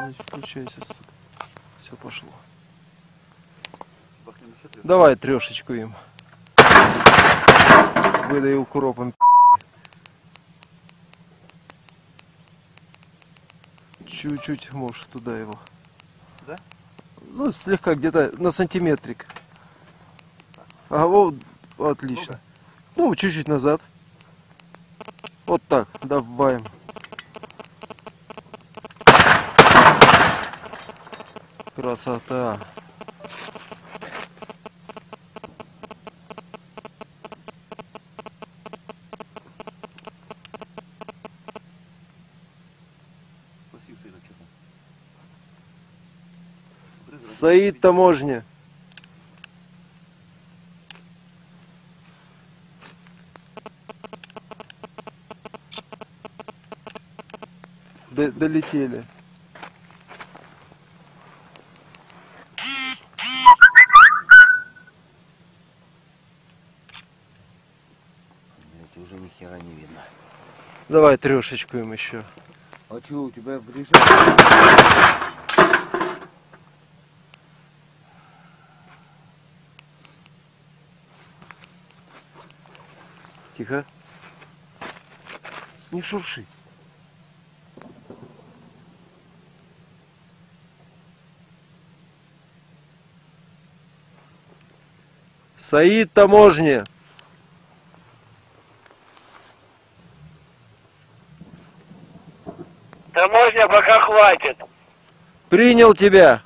Не включайся, сука. Все пошло. Давай трешечку им. Выдай укропом. Чуть-чуть можешь туда его. Да? Ну, слегка где-то на сантиметрик. А вот, отлично. Ну, чуть-чуть назад. Вот так, добавим. Красота. Саид таможня. Д- долетели. Блядь, уже ни хера не видно. Давай трешечку им еще. А что, у тебя режиме? Тихо. Не шурши. Саид таможня. Таможня пока хватит. Принял тебя.